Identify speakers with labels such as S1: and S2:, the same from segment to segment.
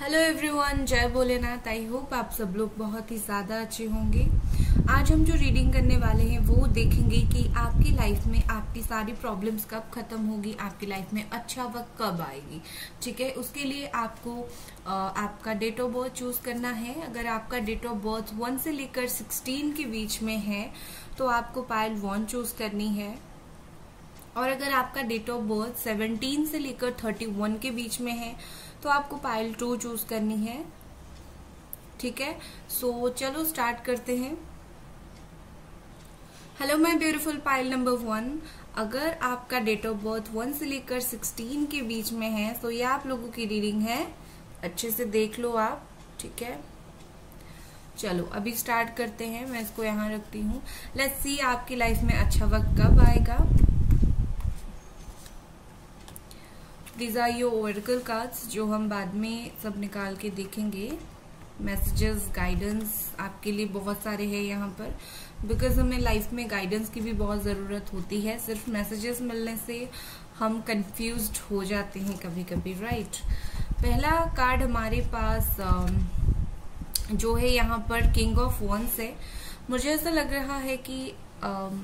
S1: Hello everyone जय Bholenath. I hope आप सब लोग बहुत ही ज़्यादा अच्छे होंगे। आज हम जो रीडिंग करने वाले हैं वो देखेंगे कि आपकी लाइफ में आपकी सारी प्रॉब्लम्स कब खत्म होगी आपकी लाइफ में अच्छा वक्त कब आएगी। ठीक है? उसके लिए आपको आ, आपका डेट ऑफ़ बर्थ चूज़ करना है। अगर आपका डेट ऑफ़ बर्थ वन से लेकर सिक्सटीन के बीच में है तो आपको पायल वन चूज़ करनी है। और अगर आपका डेट ऑफ़ बर्थ 17 से लेकर 31 के बीच में है तो आपको पाइल टू चूज़ करनी है। ठीक है? सो so, चलो स्टार्ट करते हैं। Hello my beautiful pile number one अगर आपका डेट ऑफ़ बर्थ वन से लेकर सिक्सटीन के बीच में है तो ये आप लोगों की रीडिंग है। अच्छे से देख लो आप। ठीक है? चलो अभी स्टार्ट करते हैं। मैं इसको यहाँ रखती हूँ। लेट्स सी आपकी लाइफ में अच्छा वक्त कब आएगा। These are your oracle cards जो हम बाद में सब निकाल के देखेंगे। मैसेजेस गाइडेंस आपके लिए बहुत सारे हैं यहाँ पर। बिकॉज़ हमें लाइफ में गाइडेंस की भी बहुत ज़रूरत होती है। सिर्फ़ मैसेजेस मिलने से हम कंफ्यूज हो जाते हैं कभी कभी राइट पहला कार्ड हमारे पास um, जो है यहाँ पर किंग ऑफ़ वंस है। मुझे ऐसा लग रहा है कि um,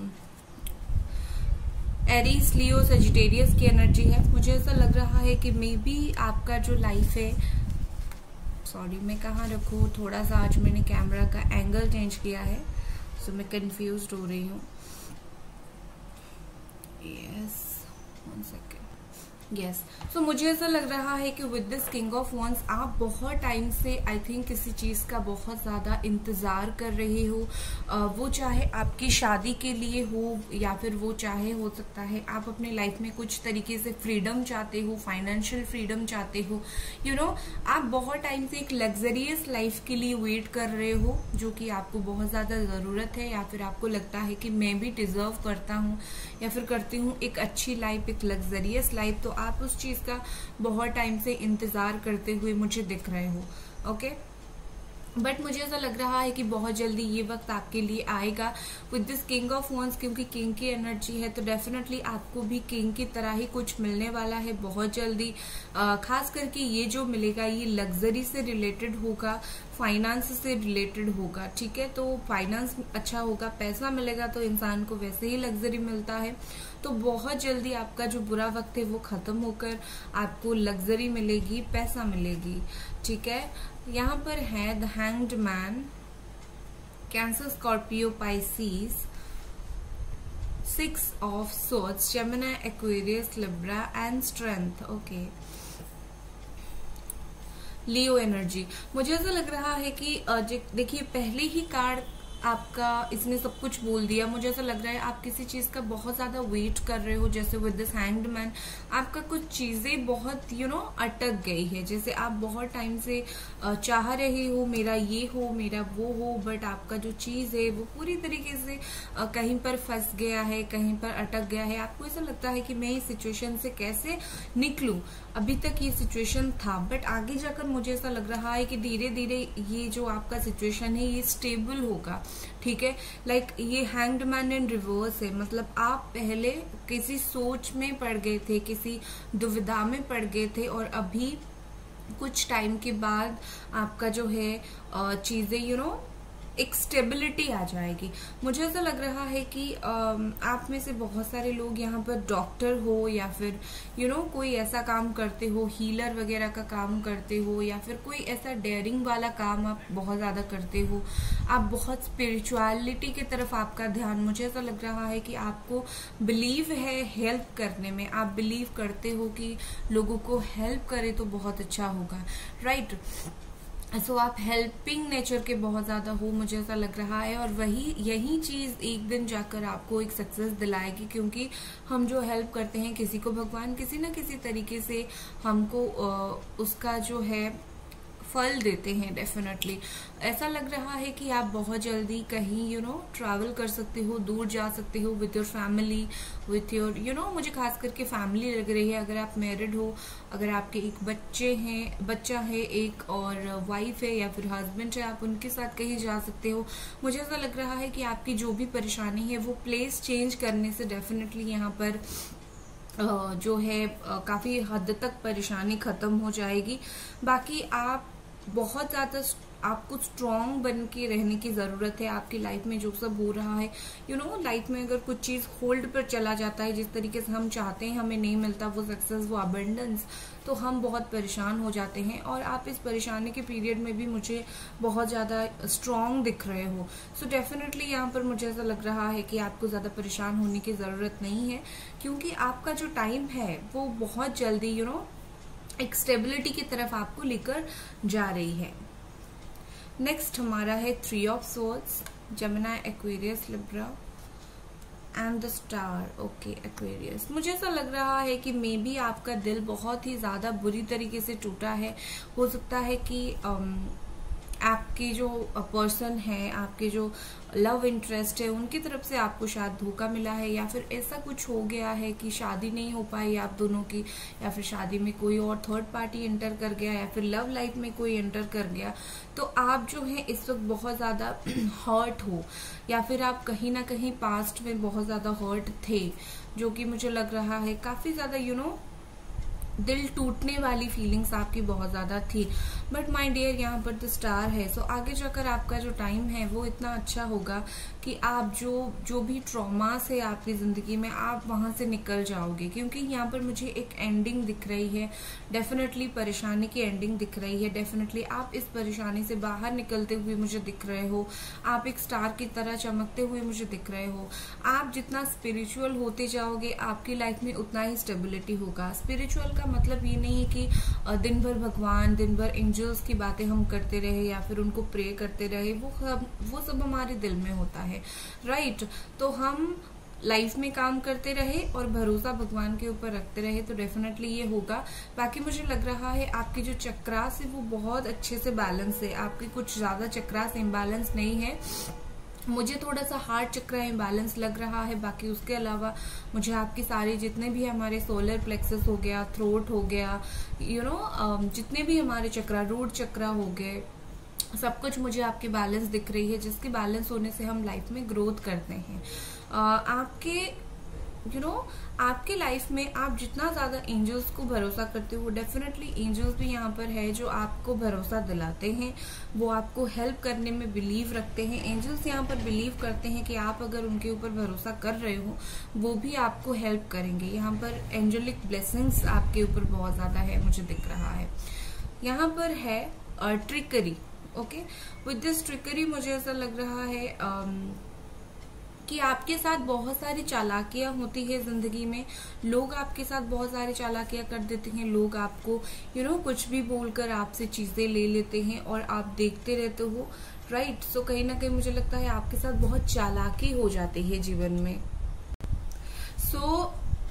S1: एरीज लियो सेजिटेरियस की एनर्जी है। मुझे ऐसा लग रहा है कि मे बी आपका जो लाइफ है सॉरी मैं कहाँ रखू? थोड़ा सा आज मैंने कैमरा का एंगल चेंज किया है सो so मैं कंफ्यूज हो रही हूँ। Yes one second yes. So मुझे ऐसा लग रहा है कि with this king of wands आप बहुत टाइम से आई थिंक किसी चीज़ का बहुत ज़्यादा इंतज़ार कर रहे हो वो चाहे आपकी शादी के लिए हो, या फिर वो चाहे हो सकता है, आप अपने लाइफ में कुछ तरीके से फ्रीडम चाहते हो फाइनेंशियल फ्रीडम चाहते हो यू नो आप बहुत टाइम से एक लग्जरियस लाइफ के लिए वेट कर रहे हो, जो कि आपको बहुत ज़्यादा ज़रूरत है, या फिर आपको लगता है कि मैं भी डिजर्व करता हूँ, या फिर करती हूँ एक अच्छी लाइफ एक लग्जरियस लाइफ तो आप उस चीज़ का बहुत टाइम से इंतज़ार करते हुए मुझे दिख रहे हो, ओके? बट मुझे ऐसा लग रहा है कि बहुत जल्दी ये वक्त आपके लिए आएगा with this king of wands क्योंकि किंग की एनर्जी है तो डेफिनेटली आपको भी किंग की तरह ही कुछ मिलने वाला है बहुत जल्दी। खास करके ये जो मिलेगा, ये लग्जरी से रिलेटेड होगा फाइनेंस से रिलेटेड होगा, ठीक है? तो फाइनेंस अच्छा होगा, पैसा मिलेगा तो इंसान को वैसे ही लग्जरी मिलता है। तो बहुत जल्दी आपका जो बुरा वक्त है वो खत्म होकर आपको लग्जरी मिलेगी, पैसा मिलेगी, ठीक है? यहाँ पर है the hanged man Cancer Scorpio Pisces six of सोच Gemini Aquarius Libra and strength okay Leo energy मुझे ऐसा लग रहा है कि देखिए, पहले ही कार्ड आपका इसने सब कुछ बोल दिया। मुझे ऐसा लग रहा है आप किसी चीज़ का बहुत ज़्यादा वेट कर रहे हो जैसे विद दिस हैंड मैन आपका कुछ चीज़ें बहुत यू you नो know, अटक गई है। जैसे आप बहुत टाइम से चाह रहे हो मेरा ये हो मेरा वो हो बट आपका जो चीज़ है वो पूरी तरीके से कहीं पर फंस गया है कहीं पर अटक गया है। आपको ऐसा लगता है कि मैं इस सिचुएशन से कैसे निकलू? अभी तक ये सिचुएशन था बट आगे जाकर मुझे ऐसा लग रहा है कि धीरे धीरे ये जो आपका सिचुएशन है ये स्टेबल होगा। ठीक है? लाइक ये हैंग्ड मैन इन रिवर्स है। मतलब आप पहले किसी सोच में पड़ गए थे, किसी दुविधा में पड़ गए थे और अभी कुछ टाइम के बाद आपका जो है चीज़ें यू नो एक स्टेबिलिटी आ जाएगी। मुझे ऐसा लग रहा है कि आप में से बहुत सारे लोग यहाँ पर डॉक्टर हो या फिर यू नो कोई ऐसा काम करते हो हीलर वगैरह का काम करते हो या फिर कोई ऐसा डेयरिंग वाला काम आप बहुत ज़्यादा करते हो, आप बहुत स्पिरिचुअलिटी की तरफ़ आपका ध्यान, मुझे ऐसा लग रहा है कि आपको बिलीव है हेल्प करने में। आप बिलीव करते हो कि लोगों को हेल्प करें तो बहुत अच्छा होगा। Right right? सो so, आप हेल्पिंग नेचर के बहुत ज़्यादा हो मुझे ऐसा लग रहा है। और वही यही चीज़ एक दिन जाकर आपको एक सक्सेस दिलाएगी क्योंकि हम जो हेल्प करते हैं किसी को भगवान किसी न किसी तरीके से हमको उसका जो है फल देते हैं डेफिनेटली ऐसा लग रहा है कि आप बहुत जल्दी कहीं यू नो ट्रैवल कर सकते हो, दूर जा सकते हो with your family with your you know मुझे खास करके फैमिली लग रही है। अगर आप मैरिड हो, अगर आपके एक बच्चे हैं, बच्चा है, एक और वाइफ है या फिर हस्बैंड है, आप उनके साथ कहीं जा सकते हो। मुझे ऐसा लग रहा है कि आपकी जो भी परेशानी है, वो प्लेस चेंज करने से डेफिनेटली यहाँ पर जो है काफ़ी हद तक परेशानी खत्म हो जाएगी। बाकी आप बहुत ज़्यादा आपको स्ट्रांग बन के रहने की ज़रूरत है आपकी लाइफ में जो सब हो रहा है। यू नो लाइफ में अगर कुछ चीज़ होल्ड पर चला जाता है जिस तरीके से हम चाहते हैं हमें नहीं मिलता वो सक्सेस वो अबेंडेंस तो हम बहुत परेशान हो जाते हैं। और आप इस परेशानी के पीरियड में भी मुझे बहुत ज़्यादा स्ट्रांग दिख रहे हो। सो डेफिनेटली यहाँ पर मुझे ऐसा लग रहा है कि आपको ज़्यादा परेशान होने की ज़रूरत नहीं है क्योंकि आपका जो टाइम है वो बहुत जल्दी यू you नो know, एक स्टेबिलिटी की तरफ़ आपको लेकर जा रही है। नेक्स्ट हमारा है three of swords Gemini Aquarius Libra and the star okay Aquarius मुझे ऐसा लग रहा है कि मे बी आपका दिल बहुत ही ज़्यादा बुरी तरीके से टूटा है। हो सकता है कि um, आपकी जो पर्सन है, आपके जो लव इंटरेस्ट है, उनकी तरफ़ से आपको शायद धोखा मिला है या फिर ऐसा कुछ हो गया है कि शादी नहीं हो पाई आप दोनों की, या फिर शादी में कोई और थर्ड पार्टी एंटर कर गया, या फिर लव लाइफ में कोई एंटर कर गया तो आप जो है इस वक्त बहुत ज़्यादा हर्ट हो, या फिर आप कहीं ना कहीं पास्ट में बहुत ज़्यादा हर्ट थे, जो कि मुझे लग रहा है काफ़ी ज़्यादा यू नो दिल टूटने वाली फीलिंग्स आपकी बहुत ज़्यादा थी। बट माई डियर यहाँ पर द स्टार है। सो so, आगे जाकर आपका जो टाइम है वो इतना अच्छा होगा कि आप जो जो भी ट्रॉमास है आपकी ज़िंदगी में आप वहाँ से निकल जाओगे, क्योंकि यहाँ पर मुझे एक एंडिंग दिख रही है। डेफिनेटली परेशानी की एंडिंग दिख रही है। डेफिनेटली आप इस परेशानी से बाहर निकलते हुए मुझे दिख रहे हो। आप एक स्टार की तरह चमकते हुए मुझे दिख रहे हो। आप जितना स्पिरिचुअल होते जाओगे, आपकी लाइफ में उतना ही स्टेबिलिटी होगा। स्पिरिचुअल का मतलब ये नहीं है कि दिन भर भगवान, दिन भर एंजल्स की बातें हम करते रहे या फिर उनको प्रे करते रहे, वो सब वो सब हमारे दिल में होता है। राइट तो हम लाइफ में काम करते रहे और भरोसा भगवान के ऊपर रखते रहे तो डेफिनेटली ये होगा। बाकी मुझे लग रहा है आपकी जो चक्रास है वो बहुत अच्छे से बैलेंस है। आपकी कुछ ज़्यादा चक्रास इम्बैलेंस नहीं है। मुझे थोड़ा सा हार्ट चक्र इम्बैलेंस लग रहा है। बाकी उसके अलावा मुझे आपके सारे जितने भी हमारे सोलर प्लेक्सस हो गया थ्रोट हो गया यू you नो know, जितने भी हमारे चक्रा रूट चक्रा हो गए सब कुछ मुझे आपकी बैलेंस दिख रही है जिसके बैलेंस होने से हम लाइफ में ग्रोथ करते हैं। आपके यू you नो know, आपके लाइफ में आप जितना ज़्यादा एंजल्स को भरोसा करते हो डेफिनेटली एंजल्स भी यहाँ पर है जो आपको भरोसा दिलाते हैं वो आपको हेल्प करने में बिलीव रखते हैं। एंजल्स यहाँ पर बिलीव करते हैं कि आप अगर उनके ऊपर भरोसा कर रहे हो वो भी आपको हेल्प करेंगे। यहाँ पर एंजलिक ब्लेसिंग्स आपके ऊपर बहुत ज़्यादा है मुझे दिख रहा है। यहाँ पर है trickery okay with this trickery मुझे ऐसा लग रहा है um, कि आपके साथ बहुत सारी चालाकियाँ होती है ज़िंदगी में। लोग आपके साथ बहुत सारी चालाकियाँ कर देते हैं। लोग आपको यू you नो know, कुछ भी बोलकर आपसे चीज़ें ले लेते हैं और आप देखते रहते हो। राइट? सो कहीं ना कहीं मुझे लगता है आपके साथ बहुत चालाकी हो जाती है जीवन में। सो so,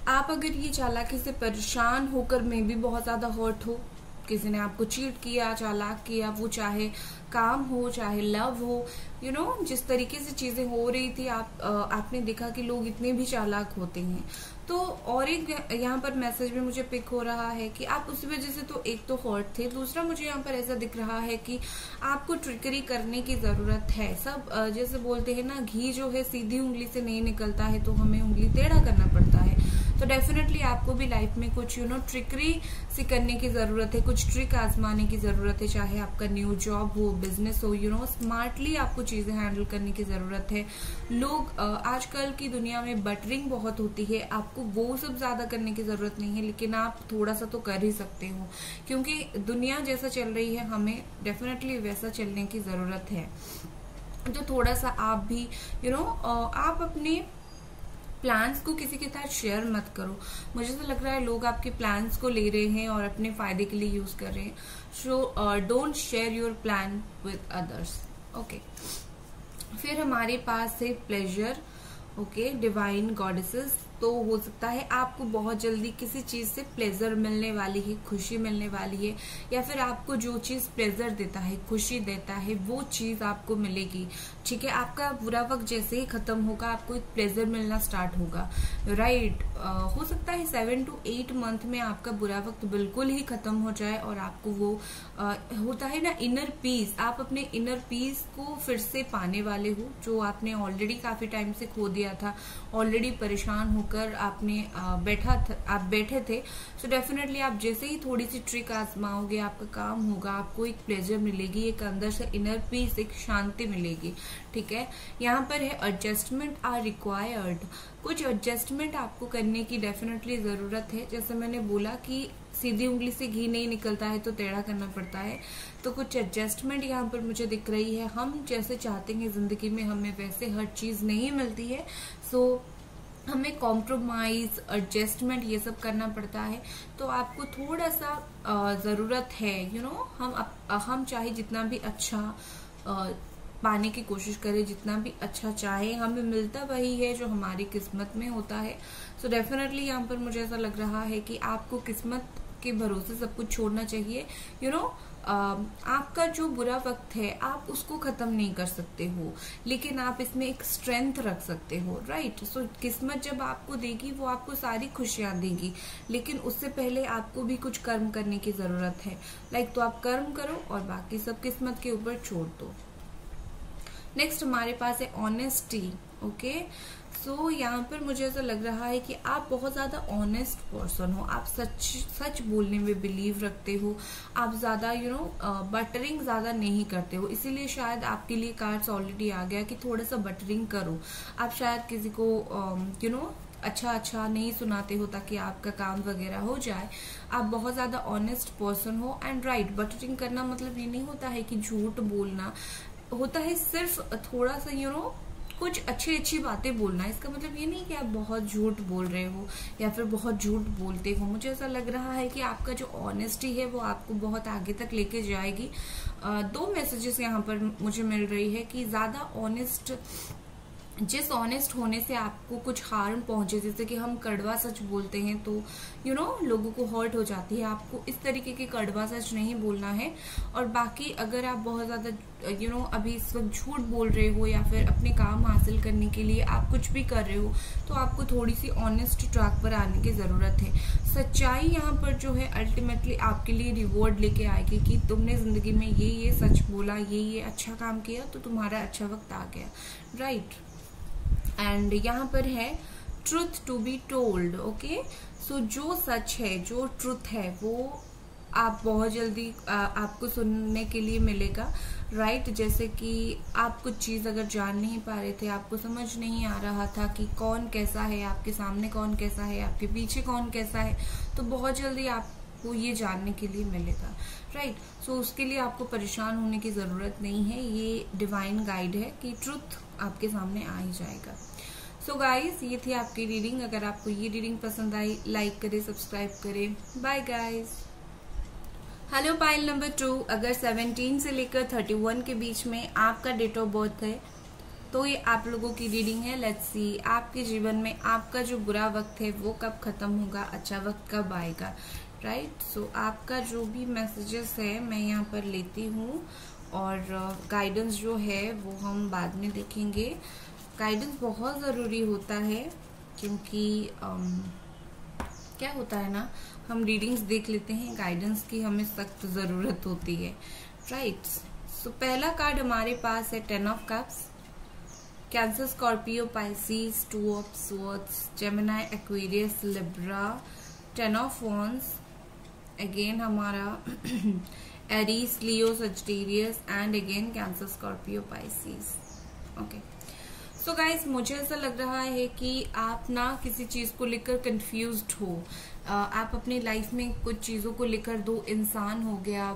S1: आप अगर ये चालाकी से परेशान होकर मैं भी बहुत ज़्यादा हर्ट हो किसी ने आपको चीट किया चालाक किया वो चाहे काम हो चाहे लव हो यू you नो know, जिस तरीके से चीज़ें हो रही थी आप आपने देखा कि लोग इतने भी चालाक होते हैं। तो और एक यहाँ पर मैसेज भी मुझे पिक हो रहा है कि आप उसी वजह से तो एक तो हॉट थे दूसरा मुझे यहाँ पर ऐसा दिख रहा है कि आपको ट्रिकरी करने की ज़रूरत है। सब जैसे बोलते हैं ना घी जो है सीधी उंगली से नहीं निकलता है तो हमें उंगली टेढ़ा करना पड़ता है। तो डेफिनेटली आपको भी लाइफ में कुछ यू नो ट्रिकरी से करने की ज़रूरत है कुछ ट्रिक आजमाने की ज़रूरत है चाहे आपका न्यू जॉब हो बिज़नेस हो यू नो स्मार्टली आपको चीज़ें हैंडल करने की ज़रूरत है। लोग आजकल की दुनिया में बटरिंग बहुत होती है आपको वो सब ज़्यादा करने की ज़रूरत नहीं है लेकिन आप थोड़ा सा तो कर ही सकते हो। क्योंकि दुनिया जैसा चल रही है हमें डेफिनेटली वैसा चलने की ज़रूरत है। तो थोड़ा सा आप भी यू you नो know, आप अपने प्लान्स को किसी के साथ शेयर मत करो। मुझे तो लग रहा है लोग आपके प्लान्स को ले रहे हैं और अपने फ़ायदे के लिए यूज़ कर रहे हैं। Don't share your plan with others okay फिर हमारे पास है प्लेजर ओके डिवाइन गॉडेसेस तो हो सकता है आपको बहुत जल्दी किसी चीज़ से प्लेजर मिलने वाली है खुशी मिलने वाली है या फिर आपको जो चीज़ प्लेजर देता है खुशी देता है वो चीज़ आपको मिलेगी। ठीक है आपका बुरा वक्त जैसे ही खत्म होगा आपको एक प्लेजर मिलना स्टार्ट होगा। राइट हो सकता है सेवन टू एट मंथ में आपका बुरा वक्त बिल्कुल ही खत्म हो जाए और आपको वो आ, होता है ना इनर पीस आप अपने इनर पीस को फिर से पाने वाले हो जो आपने ऑलरेडी काफ़ी टाइम से खो दिया था ऑलरेडी परेशान होकर होकर आपने बैठा आप बैठे थे। सो डेफिनेटली आप जैसे ही थोड़ी सी ट्रिक आजमाओगे, आपका काम होगा, आपको एक प्लेजर मिलेगी, एक अंदर से इनर पीस एक शांति मिलेगी। ठीक है? यहाँ पर है एडजस्टमेंट आर रिक्वायर्ड कुछ एडजस्टमेंट आपको करने की डेफिनेटली ज़रूरत है। जैसे मैंने बोला कि सीधी उंगली से घी नहीं निकलता है तो टेढ़ा करना पड़ता है। तो कुछ एडजस्टमेंट यहाँ पर मुझे दिख रही है। हम जैसे चाहते हैं ज़िंदगी में हमें वैसे हर चीज़ नहीं मिलती है। सो हमें कॉम्प्रोमाइज एडजस्टमेंट ये सब करना पड़ता है। तो आपको थोड़ा सा ज़रूरत है यू you नो know, हम हम चाहे जितना भी अच्छा पाने की कोशिश करें जितना भी अच्छा चाहे हमें मिलता वही है जो हमारी किस्मत में होता है। सो डेफिनेटली यहाँ पर मुझे ऐसा लग रहा है कि आपको किस्मत के भरोसे सब कुछ छोड़ना चाहिए यू you नो know, आपका जो बुरा वक्त है आप उसको खत्म नहीं कर सकते हो। लेकिन आप इसमें एक स्ट्रेंथ रख सकते हो राइट सो so, किस्मत जब आपको देगी वो आपको सारी खुशियाँ देगी। लेकिन उससे पहले आपको भी कुछ कर्म करने की ज़रूरत है। लाइक like, तो आप कर्म करो और बाकी सब किस्मत के ऊपर छोड़ दो। नेक्स्ट हमारे पास है ऑनेस्टी ओके सो so, यहाँ पर मुझे ऐसा लग रहा है कि आप बहुत ज़्यादा ऑनेस्ट पर्सन हो। आप सच सच बोलने में बिलीव रखते हो। आप ज़्यादा यू नो बटरिंग ज़्यादा नहीं करते हो। इसीलिए शायद आपके लिए कार्ड्स ऑलरेडी आ गया कि थोड़ा सा बटरिंग करो। आप शायद किसी को you um, know you know, अच्छा अच्छा नहीं सुनाते हो ताकि आपका काम वगैरह हो जाए। आप बहुत ज़्यादा ऑनेस्ट पर्सन हो एंड राइट बटरिंग करना मतलब ये नहीं होता है कि झूठ बोलना। होता है सिर्फ़ थोड़ा सा यू you नो know, कुछ अच्छी अच्छी बातें बोलना इसका मतलब ये नहीं कि आप बहुत झूठ बोल रहे हो या फिर बहुत झूठ बोलते हो। मुझे ऐसा लग रहा है कि आपका जो ऑनेस्टी है वो आपको बहुत आगे तक लेके जाएगी। दो मैसेजेस यहाँ पर मुझे मिल रही है कि ज़्यादा ऑनेस्ट जिस ऑनेस्ट होने से आपको कुछ हार्म पहुँचे जैसे कि हम कड़वा सच बोलते हैं तो यू you नो know, लोगों को हर्ट हो जाती है। आपको इस तरीके के कड़वा सच नहीं बोलना है। और बाकी अगर आप बहुत ज़्यादा यू नो अभी इस वक्त झूठ बोल रहे हो या फिर अपने काम हासिल करने के लिए आप कुछ भी कर रहे हो तो आपको थोड़ी सी ऑनेस्ट ट्रैक पर आने की ज़रूरत है। सच्चाई यहाँ पर जो है अल्टीमेटली आपके लिए रिवॉर्ड लेके आएगी कि तुमने ज़िंदगी में ये ये सच बोला ये ये अच्छा काम किया तो तुम्हारा अच्छा वक्त आ गया। Right right? एंड यहाँ पर है truth to be told okay so जो सच है जो ट्रुथ है वो आप बहुत जल्दी आ, आपको सुनने के लिए मिलेगा राइट right? जैसे कि आप कुछ चीज़ अगर जान नहीं पा रहे थे आपको समझ नहीं आ रहा था कि कौन कैसा है आपके सामने कौन कैसा है आपके पीछे कौन कैसा है तो बहुत जल्दी आपको ये जानने के लिए मिलेगा राइट right? सो so, उसके लिए आपको परेशान होने की ज़रूरत नहीं है ये डिवाइन गाइड है कि ट्रुथ आपके सामने आ ही जाएगा। सो so गाइस ये थी आपकी रीडिंग अगर आपको ये रीडिंग पसंद आई लाइक करें सब्सक्राइब करें। Bye guys hello pile number two अगर 17 से लेकर 31 के बीच में आपका डेट ऑफ़ बर्थ है तो ये आप लोगों की रीडिंग है। लेट्स सी आपके जीवन में आपका जो बुरा वक्त है वो कब खत्म होगा? अच्छा वक्त कब आएगा? Right right? सो so, आपका जो भी मैसेजेस है मैं यहाँ पर लेती हूँ। और गाइडेंस जो है वो हम बाद में देखेंगे। गाइडेंस बहुत ज़रूरी होता है क्योंकि क्या होता है ना हम रीडिंग्स देख लेते हैं गाइडेंस की हमें सख्त ज़रूरत होती है। राइट सो so, पहला कार्ड हमारे पास है ten of cups Cancer Scorpio Pisces two of swords Gemini Aquarius Libra ten of wands again हमारा Aries Leo Sagittarius and again Cancer Scorpio Pisces okay so so guys मुझे ऐसा लग रहा है कि आप ना किसी चीज़ को लेकर कंफ्यूज हो। आप अपनी लाइफ में कुछ चीज़ों को लेकर दो इंसान हो गया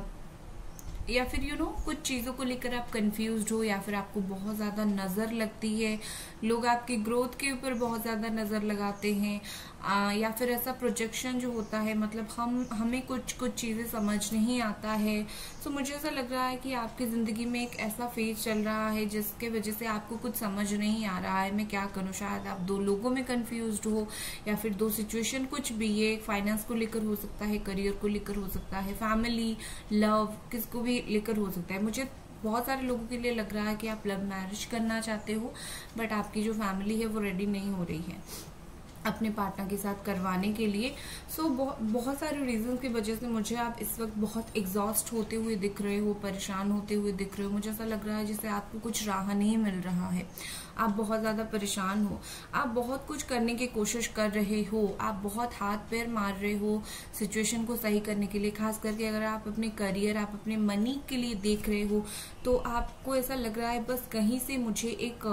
S1: या फिर यू you नो know, कुछ चीज़ों को लेकर आप कंफ्यूज हो या फिर आपको बहुत ज़्यादा नज़र लगती है लोग आपकी ग्रोथ के ऊपर बहुत ज़्यादा नज़र लगाते हैं आ, या फिर ऐसा प्रोजेक्शन जो होता है मतलब हम हमें कुछ कुछ चीज़ें समझ नहीं आता है। सो मुझे ऐसा लग रहा है कि आपकी ज़िंदगी में एक ऐसा फ़ेज़ चल रहा है जिसके वजह से आपको कुछ समझ नहीं आ रहा है। मैं क्या करूँ? शायद आप दो लोगों में कन्फ्यूज़ हो या फिर दो सिचुएशन कुछ भी ये फाइनेंस को लेकर हो सकता है करियर को लेकर हो सकता है फैमिली लव किसको भी लेकर हो सकता है। मुझे बहुत सारे लोगों के लिए लग रहा है कि आप लव मैरिज करना चाहते हो, बट आपकी जो फैमिली है वो रेडी नहीं हो रही है। अपने पार्टनर के साथ करवाने के लिए। सो so, बहुत बहुत सारे रीजन की वजह से मुझे आप इस वक्त बहुत एग्जॉस्ट होते हुए दिख रहे हो परेशान होते हुए दिख रहे हो। मुझे ऐसा लग रहा है जैसे आपको कुछ राह नहीं मिल रहा है। आप बहुत ज़्यादा परेशान हो। आप बहुत कुछ करने की कोशिश कर रहे हो। आप बहुत हाथ पैर मार रहे हो सिचुएशन को सही करने के लिए। खास करके अगर आप अपने करियर आप अपने मनी के लिए देख रहे हो तो आपको ऐसा लग रहा है बस कहीं से मुझे एक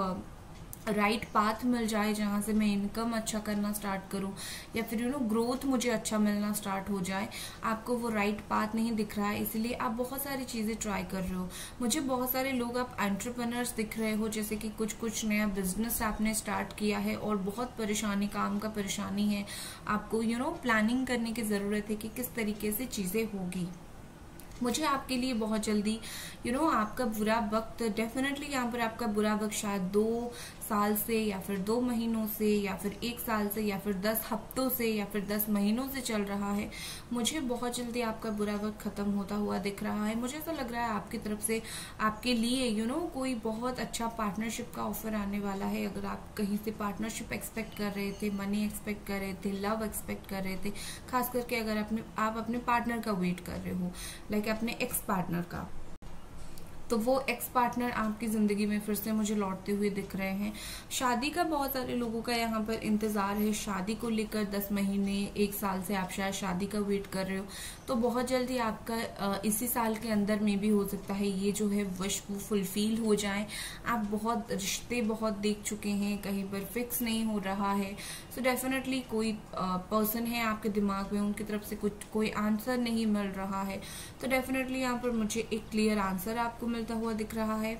S1: राइट पाथ मिल जाए जहाँ से मैं इनकम अच्छा करना स्टार्ट करूँ या फिर यू नो ग्रोथ मुझे अच्छा मिलना स्टार्ट हो जाए आपको वो राइट पाथ नहीं दिख रहा है इसलिए आप बहुत सारी चीज़ें ट्राई कर रहे हो। मुझे बहुत सारे लोग आप एंट्रप्रनर्स दिख रहे हो जैसे कि कुछ कुछ नया बिज़नेस आपने स्टार्ट किया है और बहुत परेशानी काम का परेशानी है आपको यू नो प्लानिंग करने की ज़रूरत है कि किस तरीके से चीज़ें होगी। मुझे आपके लिए बहुत जल्दी यू you नो know, आपका बुरा वक्त डेफिनेटली यहाँ पर आपका बुरा वक्त शायद दो साल से या फिर दो महीनों से या फिर एक साल से या फिर दस हफ्तों से या फिर दस महीनों से चल रहा है मुझे बहुत जल्दी आपका बुरा वक्त खत्म होता हुआ दिख रहा है। मुझे ऐसा लग रहा है आपकी तरफ़ से आपके लिए यू you नो know, कोई बहुत अच्छा पार्टनरशिप का ऑफ़र आने वाला है। अगर आप कहीं से पार्टनरशिप एक्सपेक्ट कर रहे थे मनी एक्सपेक्ट कर रहे थे लव एक्सपेक्ट कर रहे थे खास करके अगर अपने आप अपने पार्टनर का वेट कर रहे हो लाइक अपने एक्स पार्टनर का तो वो एक्स पार्टनर आपकी ज़िंदगी में फिर से मुझे लौटते हुए दिख रहे हैं। शादी का बहुत सारे लोगों का यहाँ पर इंतज़ार है। शादी को लेकर दस महीने, एक साल से आप शायद शादी का वेट कर रहे हो। तो बहुत जल्दी आपका इसी साल के अंदर में भी हो सकता है ये जो है विश वो फुलफिल हो जाए। आप बहुत रिश्ते बहुत देख चुके हैं, कहीं पर फिक्स नहीं हो रहा है। सो so डेफिनेटली कोई पर्सन है आपके दिमाग में, उनकी तरफ़ से कुछ कोई आंसर नहीं मिल रहा है। तो डेफिनेटली यहाँ पर मुझे एक क्लियर आंसर आपको मिलता हुआ दिख रहा है।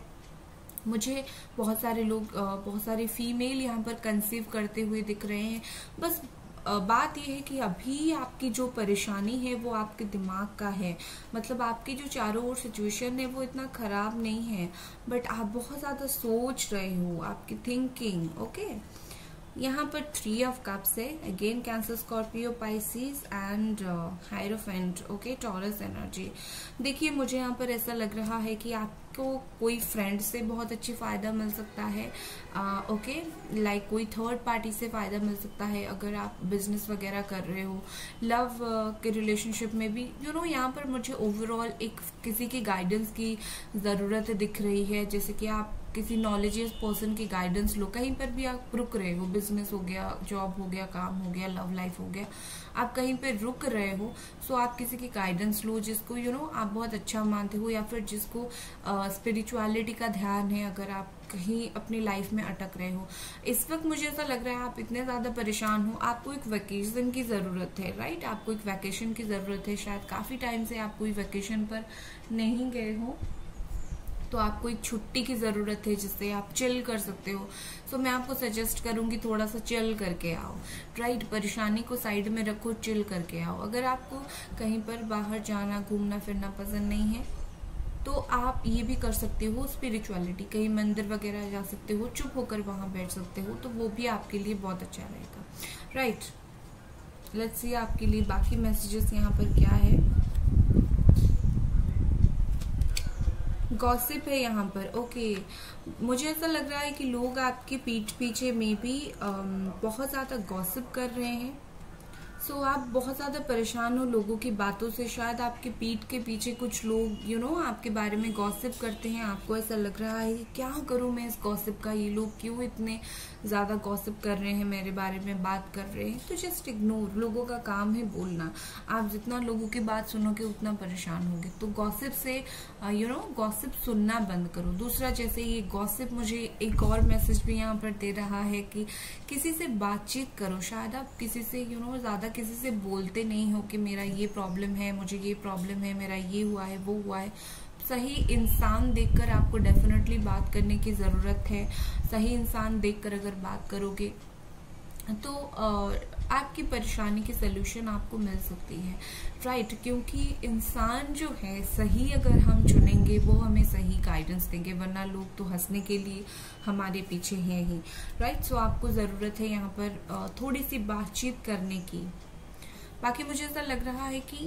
S1: मुझे बहुत सारे लोग बहुत सारे फीमेल यहाँ पर कंसीव करते हुए दिख रहे हैं। बस बात यह है कि अभी आपकी जो परेशानी है वो आपके दिमाग का है। मतलब आपकी जो चारों ओर सिचुएशन है वो इतना खराब नहीं है बट आप बहुत ज़्यादा सोच रहे हो, आपकी थिंकिंग ओके यहाँ पर थ्री ऑफ़ कप्स है. Again Cancer Scorpio Pisces and hierophant okay Taurus energy देखिए मुझे यहाँ पर ऐसा लग रहा है कि आपको कोई फ्रेंड से बहुत अच्छी फ़ायदा मिल सकता है. ओके लाइक like कोई थर्ड पार्टी से फ़ायदा मिल सकता है अगर आप बिज़नेस वगैरह कर रहे हो. लव uh, के रिलेशनशिप में भी यू नो यहाँ पर मुझे ओवरऑल एक किसी की गाइडेंस की ज़रूरत दिख रही है. जैसे कि आप किसी नॉलेजियस पर्सन की गाइडेंस लो कहीं पर भी आप रुक रहे हो बिज़नेस हो गया जॉब हो गया काम हो गया लव लाइफ हो गया आप कहीं पर रुक रहे हो सो आप किसी की गाइडेंस लो जिसको यू you नो know, आप बहुत अच्छा मानते हो या फिर जिसको स्पिरिचुअलिटी uh, का ध्यान है अगर आप कहीं अपनी लाइफ में अटक रहे हो। इस वक्त मुझे ऐसा लग रहा है आप इतने ज़्यादा परेशान हो आपको एक वैकेशन की ज़रूरत है राइट आपको एक वैकेशन की ज़रूरत है शायद काफ़ी टाइम से आप कोई वैकेशन पर नहीं गए हो। तो आपको एक छुट्टी की ज़रूरत है जिससे आप चिल कर सकते हो। सो so, मैं आपको सजेस्ट करूँगी थोड़ा सा चिल करके आओ। राइट परेशानी को साइड में रखो चिल करके आओ। अगर आपको कहीं पर बाहर जाना घूमना फिरना पसंद नहीं है तो आप ये भी कर सकते हो स्पिरिचुअलिटी कहीं मंदिर वगैरह जा सकते हो चुप होकर वहाँ बैठ सकते हो तो वो भी आपके लिए बहुत अच्छा रहेगा। राइट लेट्स सी आपके लिए बाकी मैसेजेस यहाँ पर क्या है। गॉसिप है यहाँ पर ओके मुझे ऐसा लग रहा है कि लोग आपके पीठ पीछे में भी बहुत ज़्यादा गॉसिप कर रहे हैं. सो so, आप बहुत ज़्यादा परेशान हो लोगों की बातों से. शायद आपके पीठ के पीछे कुछ लोग यू नो आपके बारे में गॉसिप करते हैं. आपको ऐसा लग रहा है क्या करूँ मैं इस गॉसिप का? ये लोग क्यों इतने ज़्यादा गॉसिप कर रहे हैं, मेरे बारे में बात कर रहे हैं तो जस्ट इग्नोर लोगों का काम है बोलना। आप जितना लोगों की बात सुनोगे, उतना परेशान होगे। तो गॉसिप से यू नो गॉसिप सुनना बंद करो। दूसरा, जैसे ये गॉसिप मुझे एक और मैसेज भी यहाँ पर दे रहा है कि किसी से बातचीत करो। शायद आप किसी से यू नो ज़्यादा किसी से बोलते नहीं हो कि मेरा ये प्रॉब्लम है, मुझे ये प्रॉब्लम है, मेरा ये हुआ है, वो हुआ है। सही इंसान देखकर आपको डेफिनेटली बात करने की ज़रूरत है। सही इंसान देखकर अगर बात करोगे तो आपकी परेशानी की सोल्यूशन आपको मिल सकती है। राइट right, क्योंकि इंसान जो है सही अगर हम चुनेंगे वो हमें सही गाइडेंस देंगे वरना लोग तो हंसने के लिए हमारे पीछे हैं ही। राइट right, सो so आपको ज़रूरत है यहाँ पर थोड़ी सी बातचीत करने की। बाकी मुझे ऐसा लग रहा है कि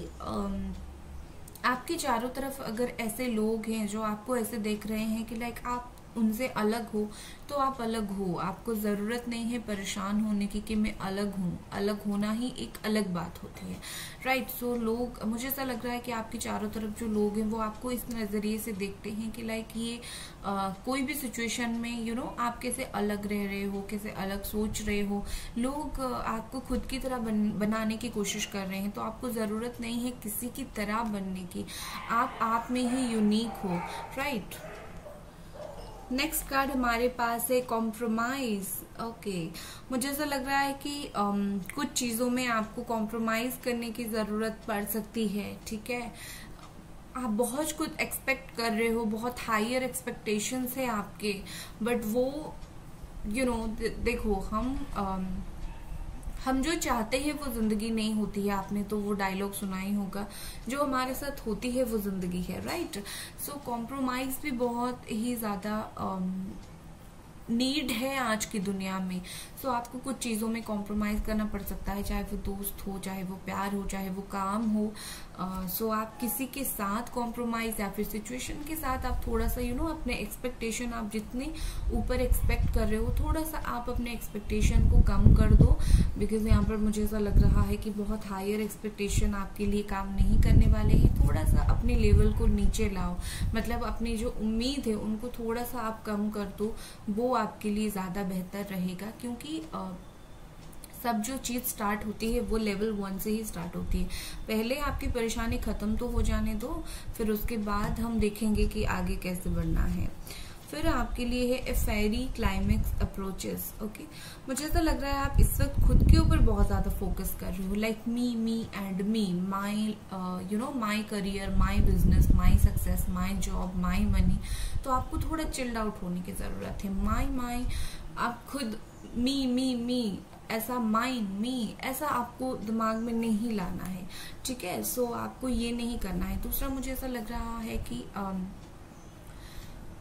S1: आपके चारों तरफ़ अगर ऐसे लोग हैं जो आपको ऐसे देख रहे हैं कि लाइक आप उनसे अलग हो तो आप अलग हो। आपको ज़रूरत नहीं है परेशान होने की कि मैं अलग हूँ। अलग होना ही एक अलग बात होती है। राइट सो so, लोग मुझे ऐसा लग रहा है कि आपके चारों तरफ़ जो लोग हैं वो आपको इस नज़रिए से देखते हैं कि लाइक ये आ, कोई भी सिचुएशन में यू you नो know, आप कैसे अलग रह रहे हो कैसे अलग सोच रहे हो। लोग आपको खुद की तरह बन, बनाने की कोशिश कर रहे हैं तो आपको ज़रूरत नहीं है किसी की तरह बनने की। आप आप में ही यूनिक हो। राइट नेक्स्ट कार्ड हमारे पास है कॉम्प्रोमाइज ओके मुझे ऐसा लग रहा है कि um, कुछ चीज़ों में आपको कॉम्प्रोमाइज करने की ज़रूरत पड़ सकती है ठीक है? आप बहुत कुछ एक्सपेक्ट कर रहे हो बहुत हायर एक्सपेक्टेशंस है आपके बट वो यू you नो know, देखो हम um, हम जो चाहते हैं वो ज़िंदगी नहीं होती है। आपने तो वो डायलॉग सुना ही होगा। जो हमारे साथ होती है वो ज़िंदगी है राइट सो कॉम्प्रोमाइज भी बहुत ही ज़्यादा नीड है आज की दुनिया में। सो so, आपको कुछ चीज़ों में कॉम्प्रोमाइज़ करना पड़ सकता है चाहे वो दोस्त हो चाहे वो प्यार हो चाहे वो काम हो। सो uh, so, आप किसी के साथ कॉम्प्रोमाइज़ या फिर सिचुएशन के साथ आप थोड़ा सा यू you नो know, अपने एक्सपेक्टेशन आप जितने ऊपर एक्सपेक्ट कर रहे हो थोड़ा सा आप अपने एक्सपेक्टेशन को कम कर दो। बिकॉज़ यहाँ पर मुझे ऐसा लग रहा है कि बहुत हायर एक्सपेक्टेशन आपके लिए काम नहीं करने वाले हैं। थोड़ा सा अपने लेवल को नीचे लाओ। मतलब अपनी जो उम्मीद है उनको थोड़ा सा आप कम कर दो। वो आपके लिए ज़्यादा बेहतर रहेगा। क्योंकि सब जो चीज़ स्टार्ट होती है, वो लेवल वन से ही स्टार्ट होती है। पहले आपकी परेशानी ख़त्म तो हो जाने दो, फिर उसके बाद हम देखेंगे कि आगे कैसे बढ़ना है। फिर आपके लिए है a fiery climax approaches okay मुझे ऐसा लग रहा है आप इस वक्त खुद के ऊपर बहुत ज़्यादा फोकस कर रहे हो। Like me me and me my you know my career my business my success my job my money तो आपको थोड़ा चिल्ड आउट होने की ज़रूरत है। माई माई आप खुद मी मी मी ऐसा माइंड मी ऐसा आपको दिमाग में नहीं लाना है। ठीक है? सो आपको ये नहीं करना है। दूसरा मुझे ऐसा लग रहा है कि um,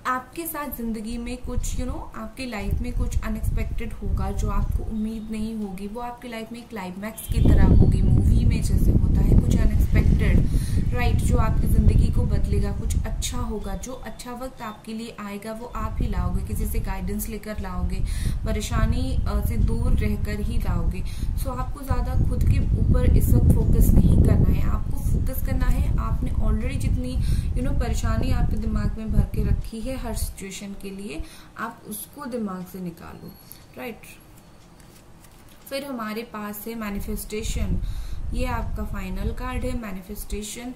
S1: आपके साथ ज़िंदगी में कुछ यू you नो know, आपकी लाइफ में कुछ अनएक्सपेक्टेड होगा जो आपको उम्मीद नहीं होगी। वो आपकी लाइफ में क्लाइमैक्स की तरह होगी। मूवी में जैसे होता है कुछ अनएक्सपेक्टेड राइट, जो आपकी ज़िंदगी को बदलेगा, कुछ अच्छा होगा, जो अच्छा वक्त आपके लिए आएगा, वो आप ही लाओगे, किसी से गाइडेंस लेकर लाओगे, परेशानी से दूर रहकर ही लाओगे। सो आपको ज़्यादा खुद के ऊपर इस वक्त फोकस नहीं करना है। आपको फोकस करना है, आपने ऑलरेडी जितनी यू नो परेशानी आपके दिमाग में भर के रखी है हर सिचुएशन के लिए, आप उसको दिमाग से निकालो। राइट फिर हमारे पास है मैनिफेस्टेशन ये आपका फाइनल कार्ड है मैनिफेस्टेशन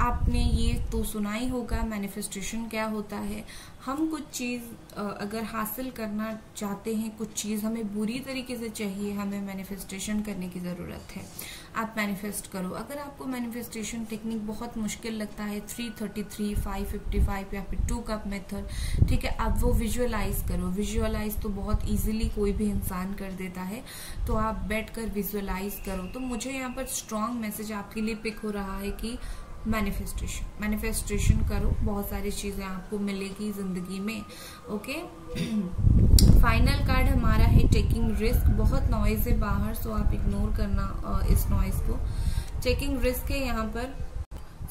S1: आपने ये तो सुना ही होगा मैनिफेस्टेशन क्या होता है। हम कुछ चीज़ अगर हासिल करना चाहते हैं कुछ चीज़ हमें बुरी तरीके से चाहिए हमें मैनिफेस्टेशन करने की ज़रूरत है। आप मैनिफेस्ट करो। अगर आपको मैनिफेस्टेशन टेक्निक बहुत मुश्किल लगता है 333, 555 या फिर टू कप मेथड ठीक है आप वो विजुअलाइज करो। विजुअलाइज तो बहुत इजीली कोई भी इंसान कर देता है तो आप बैठ कर विजुअलाइज करो। तो मुझे यहाँ पर स्ट्रॉन्ग मैसेज आपके लिए पिक हो रहा है कि मैनिफेस्टेशन मैनिफेस्टेशन करो, बहुत सारी चीज़ें आपको मिलेगी ज़िंदगी में ओके फाइनल कार्ड हमारा है टेकिंग रिस्क बहुत नॉइज़ है बाहर सो आप इग्नोर करना इस नॉइज़ को। टेकिंग रिस्क है यहाँ पर।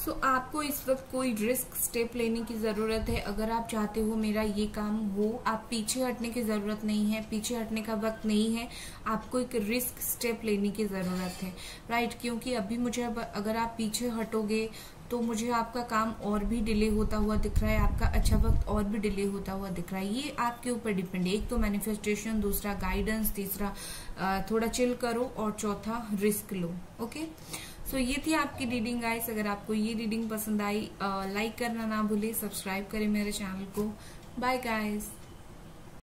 S1: सो so, आपको इस वक्त कोई रिस्क स्टेप लेने की ज़रूरत है? अगर आप चाहते हो मेरा ये काम हो आप पीछे हटने की ज़रूरत नहीं है पीछे हटने का वक्त नहीं है आपको एक रिस्क स्टेप लेने की ज़रूरत है। Right right? क्योंकि अभी मुझे अगर आप पीछे हटोगे तो मुझे आपका काम और भी डिले होता हुआ दिख रहा है आपका अच्छा वक्त और भी डिले होता हुआ दिख रहा है। ये आपके ऊपर डिपेंड है। एक तो मैनिफेस्टेशन दूसरा गाइडेंस तीसरा थोड़ा चिल करो और चौथा रिस्क लो ओके सो ये थी आपकी रीडिंग गाइस अगर आपको ये रीडिंग पसंद आई लाइक करना ना भूले सब्सक्राइब करें मेरे चैनल को. Bye guys